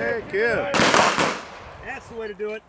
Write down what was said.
Walk in. That's the way to do it.